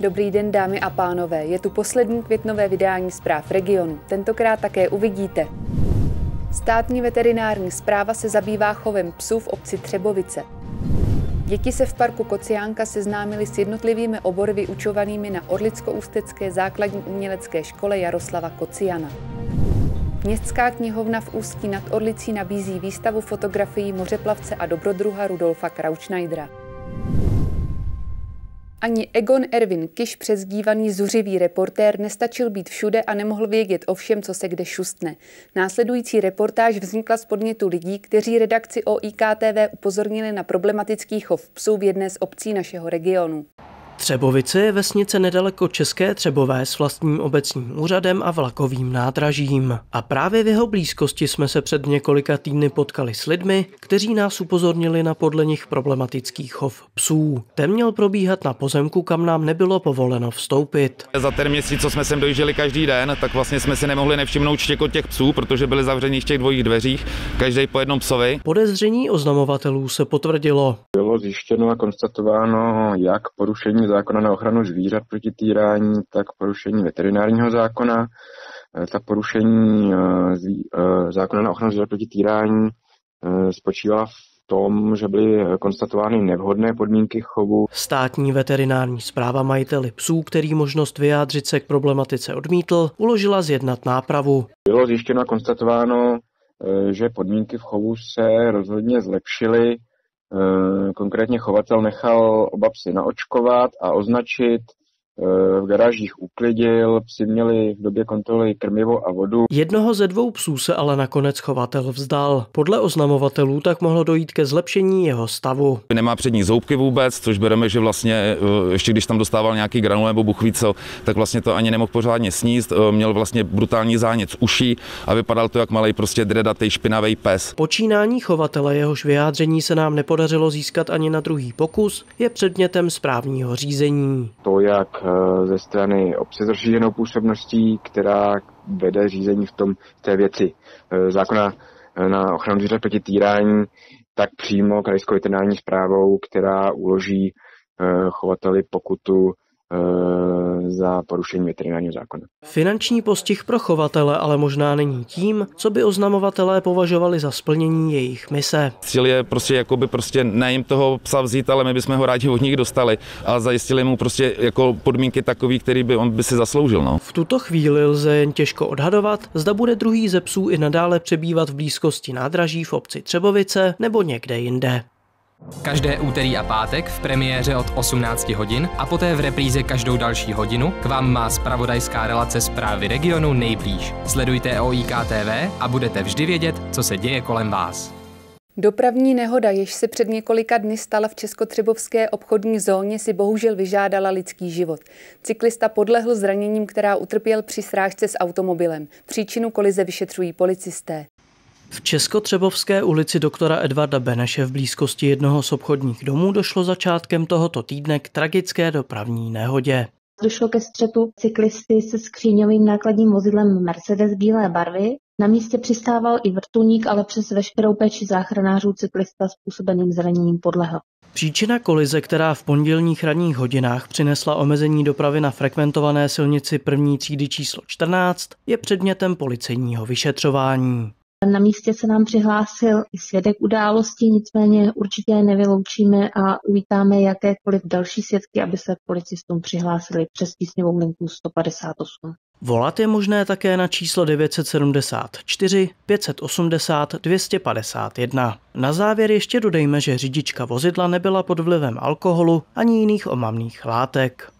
Dobrý den, dámy a pánové. Je tu poslední květnové vydání zpráv regionu. Tentokrát také uvidíte. Státní veterinární zpráva se zabývá chovem psů v obci Třebovice. Děti se v parku Kociánka seznámili s jednotlivými obory vyučovanými na Orlicko-Ústecké základní umělecké škole Jaroslava Kociana. Městská knihovna v Ústí nad Orlicí nabízí výstavu fotografií mořeplavce a dobrodruha Rudolfa Krautschneidera. Ani Egon Erwin Kiš, přezdívaný zuřivý reportér, nestačil být všude a nemohl vědět o všem, co se kde šustne. Následující reportáž vznikla z podnětu lidí, kteří redakci o IKTV upozornili na problematický chov psů v jedné z obcí našeho regionu. Třebovice je vesnice nedaleko České Třebové s vlastním obecním úřadem a vlakovým nádražím. A právě v jeho blízkosti jsme se před několika týdny potkali s lidmi, kteří nás upozornili na podle nich problematický chov psů. Ten měl probíhat na pozemku, kam nám nebylo povoleno vstoupit. Za ten měsíc, co jsme sem dojížděli každý den, tak vlastně jsme si nemohli nevšimnout štěkot těch psů, protože byli zavření v těch dvojích dveřích, každý po jednom psovi. Podezření oznamovatelů se potvrdilo. Bylo zjištěno a konstatováno jak porušení zákona na ochranu zvířat proti týrání, tak porušení veterinárního zákona. Eh, ta porušení eh, eh, zákona na ochranu zvířat proti týrání spočívá v tom, že byly konstatovány nevhodné podmínky chovu. Státní veterinární zpráva majiteli psů, který možnost vyjádřit se k problematice odmítl, uložila zjednat nápravu. Bylo zjištěno a konstatováno, že podmínky v chovu se rozhodně zlepšily konkrétně chovatel nechal oba psy naočkovat a označit v garážích uklidil, psi měli v době kontroly krmivo a vodu. Jednoho ze dvou psů se ale nakonec chovatel vzdal. Podle oznamovatelů tak mohlo dojít ke zlepšení jeho stavu. Nemá přední zoubky vůbec, což bereme, že vlastně eh, ještě když tam dostával nějaký granul nebo buchvíco, tak vlastně to ani nemohl pořádně sníst. Eh, měl vlastně brutální zánět uší a vypadal to jak malý prostě dredatý špinavý pes. Počínání chovatele, jehož vyjádření se nám nepodařilo získat ani na druhý pokus, je předmětem správního řízení. To, jak ze strany obce s rozšířenou působností, která vede řízení v tom té věci eh, zákona eh, na ochranu zvířat proti týrání, tak přímo krajskou veterinární zprávou, která uloží chovateli pokutu Eh, za porušení veterinárního zákona. Finanční postih pro chovatele ale možná není tím, co by oznamovatelé považovali za splnění jejich mise. Cíl je prostě jakoby prostě ne jim toho psa vzít, ale my bychom ho rádi od nich dostali a zajistili mu prostě jako podmínky takový, který by on by si zasloužil. No. V tuto chvíli lze jen těžko odhadovat, zda bude druhý ze psů i nadále přebývat v blízkosti nádraží v obci Třebovice nebo někde jinde. Každé úterý a pátek v premiéře od 18 hodin a poté v repríze každou další hodinu k vám má spravodajská relace zprávy regionu nejblíž. Sledujte OIK TV a budete vždy vědět, co se děje kolem vás. Dopravní nehoda, jež se před několika dny stala v Českotřebovské obchodní zóně, si bohužel vyžádala lidský život. Cyklista podlehl zraněním, která utrpěl při srážce s automobilem. Příčinu kolize vyšetřují policisté. V Českotřebovské ulici doktora Edvarda Beneše v blízkosti jednoho z obchodních domů došlo začátkem tohoto týdne k tragické dopravní nehodě. Došlo ke střetu cyklisty se skříňovým nákladním vozidlem Mercedes bílé barvy. Na místě přistával i vrtulník, ale přes veškerou péči záchranářů cyklista způsobeným zraněním podlehl. Příčina kolize, která v pondělních ranních hodinách přinesla omezení dopravy na frekventované silnici první třídy číslo 14, je předmětem policejního vyšetřování. Na místě se nám přihlásil i svědek události, nicméně určitě nevyloučíme a uvítáme jakékoliv další svědky, aby se policistům přihlásili přes tísňovou linku 158. Volat je možné také na číslo 974 580 251. Na závěr ještě dodejme, že řidička vozidla nebyla pod vlivem alkoholu ani jiných omamných látek.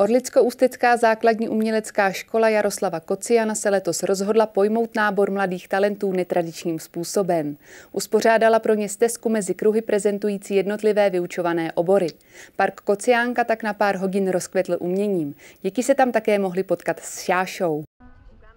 Orlicko-Ústecká základní umělecká škola Jaroslava Kociana se letos rozhodla pojmout nábor mladých talentů netradičním způsobem. Uspořádala pro ně stezku mezi kruhy prezentující jednotlivé vyučované obory. Park Kociánka tak na pár hodin rozkvetl uměním. Děti se tam také mohli potkat s šášou.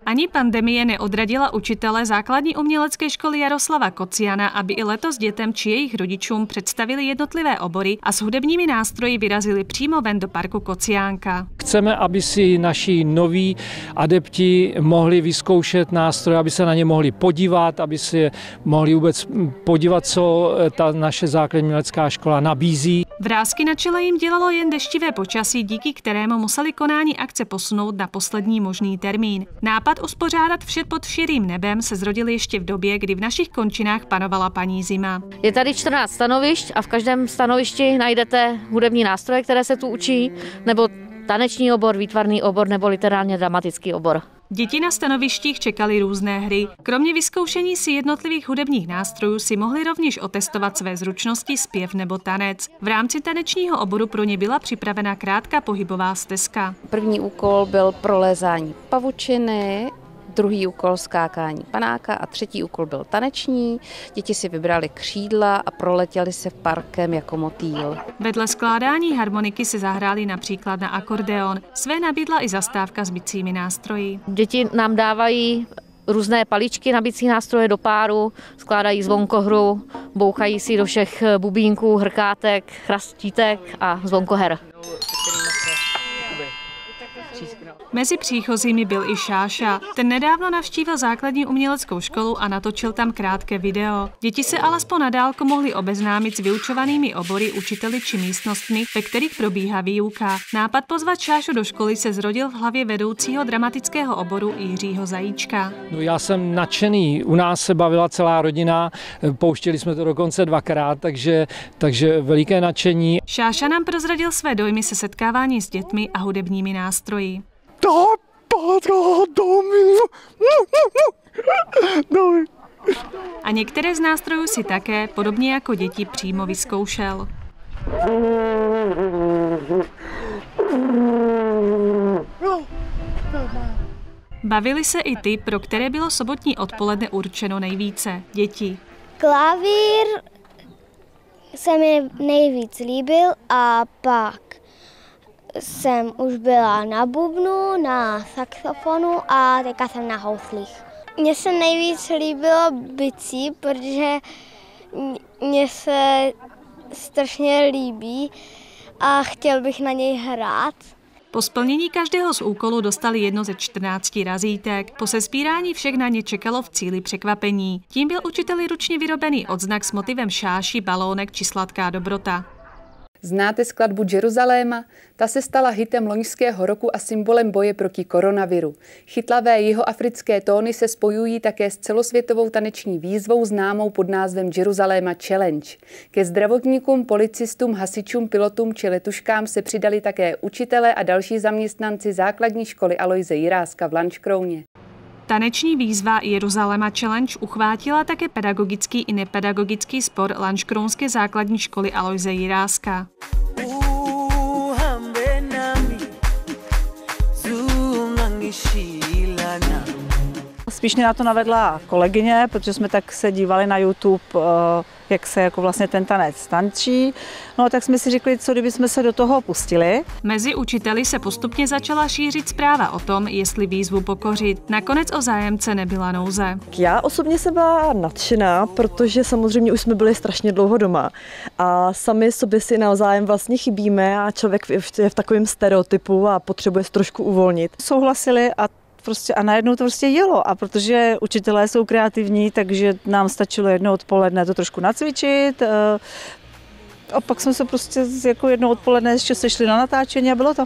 Ani pandemie neodradila učitele základní umělecké školy Jaroslava Kociana, aby i letos dětem či jejich rodičům představili jednotlivé obory a s hudebními nástroji vyrazili přímo ven do parku Kociánka. Chceme, aby si naši noví adepti mohli vyzkoušet nástroje, aby se na ně mohli podívat, aby si mohli vůbec podívat, co ta naše základní umělecká škola nabízí. Vrázky na čele jim dělalo jen deštivé počasí, díky kterému museli konání akce posunout na poslední možný termín. Nápad uspořádat vše pod širým nebem se zrodil ještě v době, kdy v našich končinách panovala paní zima. Je tady 14 stanovišť a v každém stanovišti najdete hudební nástroje, které se tu učí, nebo taneční obor, výtvarný obor nebo literárně dramatický obor. Děti na stanovištích čekali různé hry. Kromě vyzkoušení si jednotlivých hudebních nástrojů si mohli rovněž otestovat své zručnosti, zpěv nebo tanec. V rámci tanečního oboru pro ně byla připravena krátká pohybová stezka. První úkol byl prolézání pavučiny, druhý úkol skákání panáka a třetí úkol byl taneční. Děti si vybrali křídla a proletěli se parkem jako motýl. Vedle skládání harmoniky si zahráli například na akordeon. Své nabídla i zastávka s bicími nástroji. Děti nám dávají různé paličky na bicí nástroje do páru, skládají zvonkohru, bouchají si do všech bubínků, hrkátek, chrastítek a zvonkoher. Mezi příchozími byl i Šáša. Ten nedávno navštívil základní uměleckou školu a natočil tam krátké video. Děti se alespoň nadálko mohly obeznámit s vyučovanými obory, učiteli či místnostmi, ve kterých probíhá výuka. Nápad pozvat Šášu do školy se zrodil v hlavě vedoucího dramatického oboru Jiřího Zajíčka. No já jsem nadšený. U nás se bavila celá rodina, pouštěli jsme to dokonce dvakrát, takže, takže veliké nadšení. Šáša nám prozradil své dojmy se setkávání s dětmi a hudebními nástroji. A některé z nástrojů si také, podobně jako děti, přímo vyzkoušel. Bavili se i ty, pro které bylo sobotní odpoledne určeno nejvíce. Děti. Klavír se mi nejvíc líbil a pak jsem už byla na bubnu, na saxofonu a teďka jsem na houslích. Mně se nejvíc líbilo bicí, protože mně se strašně líbí a chtěl bych na něj hrát. Po splnění každého z úkolů dostali jedno ze 14 razítek. Po sespírání všech na ně čekalo v cíli překvapení. Tím byl učiteli ručně vyrobený odznak s motivem šáši, balónek či sladká dobrota. Znáte skladbu Jeruzaléma? Ta se stala hitem loňského roku a symbolem boje proti koronaviru. Chytlavé jihoafrické tóny se spojují také s celosvětovou taneční výzvou známou pod názvem Jeruzaléma Challenge. Ke zdravotníkům, policistům, hasičům, pilotům či letuškám se přidali také učitelé a další zaměstnanci základní školy Aloise Jiráska v Lančkrouně. Taneční výzva Jeruzaléma Challenge uchvátila také pedagogický i nepedagogický spor Lanškrounské základní školy Aloise Jiráska. Spíš mě na to navedla kolegyně, protože jsme tak se dívali na YouTube, eh, jak se jako vlastně ten tanec tančí. No tak jsme si řekli, co kdyby jsme se do toho pustili. Mezi učiteli se postupně začala šířit zpráva o tom, jestli výzvu pokořit. Nakonec o zájemce nebyla nouze. Já osobně jsem byla nadšená, protože samozřejmě už jsme byli strašně dlouho doma a sami sobě si navzájem vlastně chybíme a člověk je v takovém stereotypu a potřebuje se trošku uvolnit. Souhlasili a prostě a najednou to prostě jelo. A protože učitelé jsou kreativní, takže nám stačilo jedno odpoledne to trošku nacvičit. Eh, a pak jsme se prostě jako jedno odpoledne ještě sešli na natáčení a bylo to.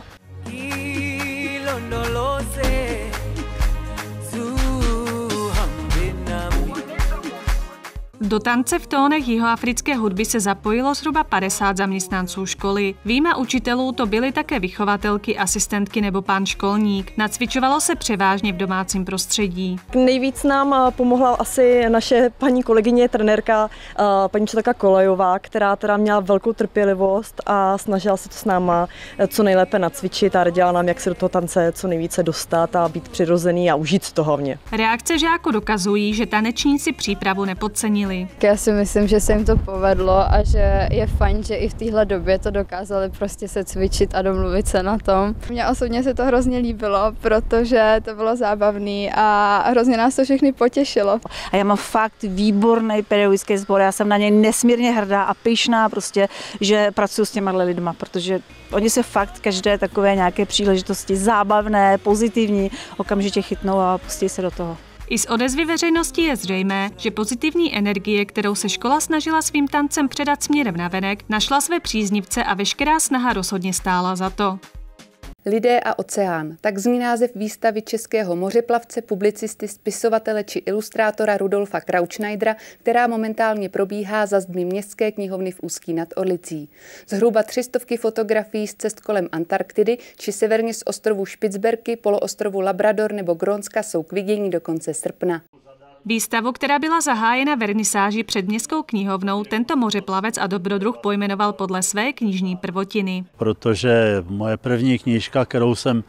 Do tance v tónech jihoafrické hudby se zapojilo zhruba 50 zaměstnanců školy. Výjima učitelů to byly také vychovatelky, asistentky nebo pán školník. Nacvičovalo se převážně v domácím prostředí. Nejvíc nám eh, pomohla asi naše paní kolegyně, trenérka, eh, paní Četaka Kolejová, která teda měla velkou trpělivost a snažila se to s náma eh, co nejlépe nacvičit a radila nám, jak se do toho tance co nejvíce dostat a být přirozený a užít to hlavně. Reakce žáku dokazují, že tanečníci přípravu nepodcenili. Já si myslím, že se jim to povedlo a že je fajn, že i v téhle době to dokázali prostě se cvičit a domluvit se na tom. Mně osobně se to hrozně líbilo, protože to bylo zábavné a hrozně nás to všechny potěšilo. A já mám fakt výborný pedagogický sbor, já jsem na něj nesmírně hrdá a pyšná prostě, že pracuji s těma lidma, protože oni se fakt každé takové nějaké příležitosti zábavné, pozitivní, okamžitě chytnou a pustí se do toho. I z odezvy veřejnosti je zřejmé, že pozitivní energie, kterou se škola snažila svým tancem předat směrem na venek, našla své příznivce a veškerá snaha rozhodně stála za to. Lidé a oceán. Tak zní název výstavy českého mořeplavce, publicisty, spisovatele či ilustrátora Rudolfa Krautschneidera, která momentálně probíhá za zdmi Městské knihovny v Úzký nad Orlicí. Zhruba třistovky fotografií z cest kolem Antarktidy či severně z ostrovu Špicberky, poloostrovu Labrador nebo Grónska jsou k vidění do konce srpna. Výstavu, která byla zahájena vernisáži před městskou knihovnou, tento mořeplavec a dobrodruh pojmenoval podle své knižní prvotiny. Protože moje první knížka, kterou jsem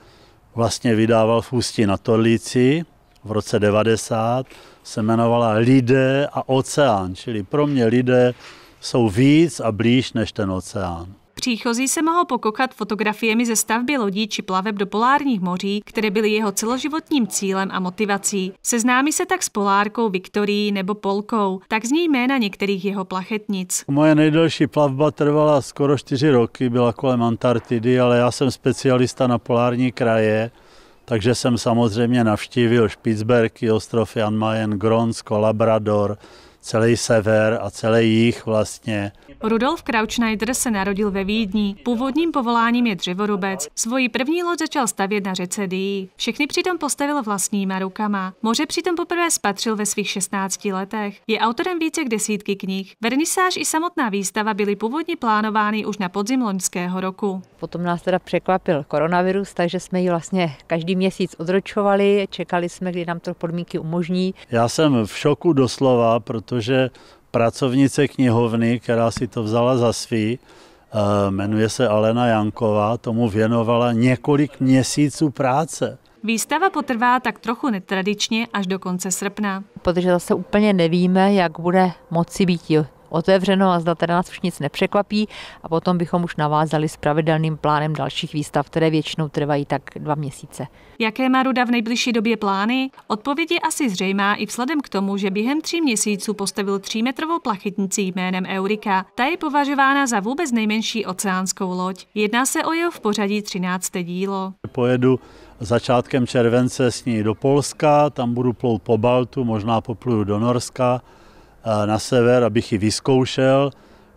vlastně vydával v Ústí na Torlíci v roce 90, se jmenovala Lidé a oceán, čili pro mě lidé jsou víc a blíž než ten oceán. Příchozí se mohou pokoukat fotografiemi ze stavby lodí či plaveb do polárních moří, které byly jeho celoživotním cílem a motivací. Seznámí se tak s polárkou Viktorií nebo Polkou, tak zní jména některých jeho plachetnic. Moje nejdelší plavba trvala skoro čtyři roky, byla kolem Antarktidy, ale já jsem specialista na polární kraje, takže jsem samozřejmě navštívil Špicberky, ostrov Jan Mayen, Grónsko, Labrador, celý sever a celý jich vlastně. Rudolf Krautschneider se narodil ve Vídni. Původním povoláním je dřevorubec. Svoji první loď začal stavět na řece Dii. Všechny přitom postavil vlastníma rukama. Moře přitom poprvé spatřil ve svých 16 letech. Je autorem více k desítky knih. Vernisáž i samotná výstava byly původně plánovány už na podzim loňského roku. Potom nás teda překvapil koronavirus, takže jsme ji vlastně každý měsíc odročovali, čekali jsme, kdy nám to podmínky umožní. Já jsem v šoku doslova, protože pracovnice knihovny, která si to vzala za svý, eh, jmenuje se Alena Janková, tomu věnovala několik měsíců práce. Výstava potrvá tak trochu netradičně až do konce srpna. Protože zase úplně nevíme, jak bude moci být otevřeno a zda teda nás už nic nepřekvapí a potom bychom už navázali s pravidelným plánem dalších výstav, které většinou trvají tak dva měsíce. Jaké má Ruda v nejbližší době plány? Odpověď je asi zřejmá i vzhledem k tomu, že během tří měsíců postavil třímetrovou plachetnici jménem Eurika. Ta je považována za vůbec nejmenší oceánskou loď. Jedná se o jeho v pořadí 13. dílo. Pojedu začátkem července s ní do Polska, tam budu plout po Baltu, možná popluju do Norska na sever, abych ji vyzkoušel.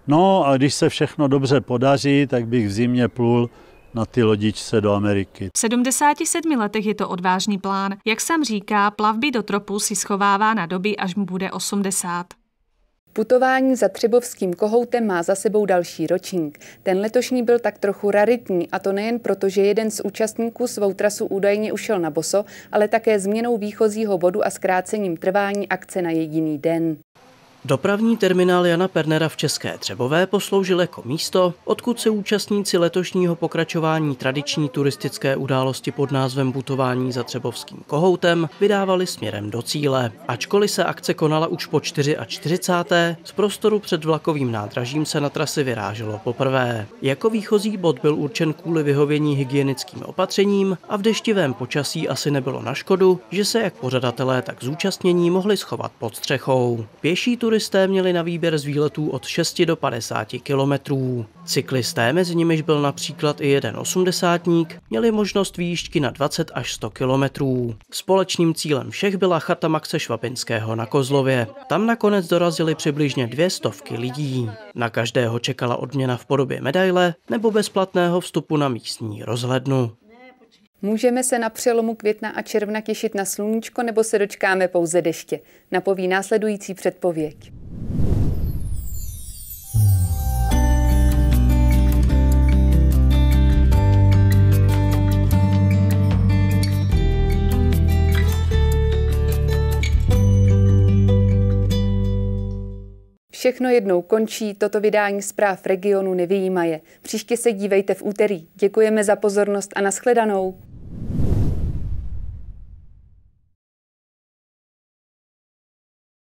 No a když se všechno dobře podaří, tak bych v zimě plul na ty lodičce do Ameriky. V 77 letech je to odvážný plán. Jak sam říká, plavby do tropu si schovává na doby, až mu bude 80. Putování za Třebovským kohoutem má za sebou další ročník. Ten letošní byl tak trochu raritní a to nejen proto, že jeden z účastníků svou trasu údajně ušel na boso, ale také změnou výchozího bodu a zkrácením trvání akce na jediný den. Dopravní terminál Jana Pernera v České Třebové posloužil jako místo, odkud se účastníci letošního pokračování tradiční turistické události pod názvem Putování za Třebovským kohoutem vydávali směrem do cíle. Ačkoliv se akce konala už po 44. z prostoru před vlakovým nádražím se na trasy vyráželo poprvé. Jako výchozí bod byl určen kvůli vyhovění hygienickým opatřením a v deštivém počasí asi nebylo na škodu, že se jak pořadatelé, tak zúčastnění mohli schovat pod střechou. Pěší turisté měli na výběr z výletů od 6 do 50 kilometrů. Cyklisté, mezi nimiž byl například i jeden osmdesátník, měli možnost výjížďky na 20 až 100 kilometrů. Společným cílem všech byla chata Maxe Švabinského na Kozlově. Tam nakonec dorazili přibližně dvě stovky lidí. Na každého čekala odměna v podobě medaile nebo bezplatného vstupu na místní rozhlednu. Můžeme se na přelomu května a června těšit na sluníčko nebo se dočkáme pouze deště, napoví následující předpověď. Všechno jednou končí, toto vydání zpráv regionu nevyjímaje. Příště se dívejte v úterý. Děkujeme za pozornost a nashledanou.